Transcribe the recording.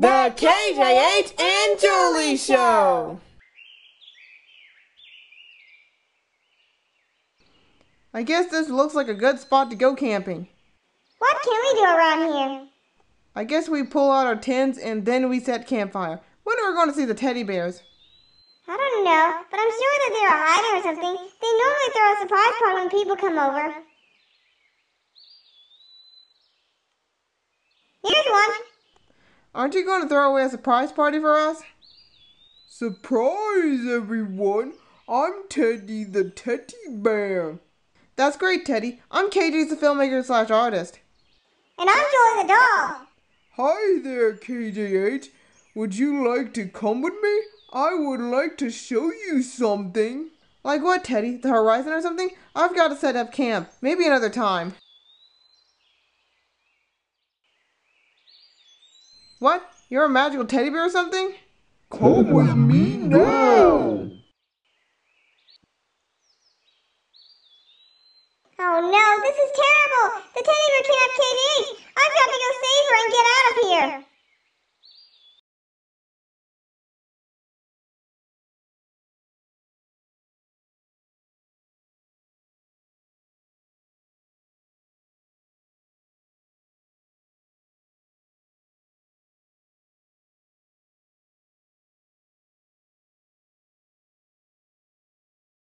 The KJH and Julie Show. I guess this looks like a good spot to go camping. What can we do around here? I guess we pull out our tents and then we set campfire. When are we going to see the teddy bears? I don't know, but I'm sure that they are hiding or something. They normally throw a surprise party when people come over. Aren't you going to throw away a surprise party for us? Surprise, everyone! I'm Teddy the teddy bear. That's great, Teddy. I'm KJH the filmmaker slash artist. And I'm Joy the doll. Hi there, KJH. Would you like to come with me? I would like to show you something. Like what, Teddy? The horizon or something? I've got to set up camp. Maybe another time. What? You're a magical teddy bear or something? Come with me now. Oh no, this is terrible! The teddy bear kidnapped KJH! I've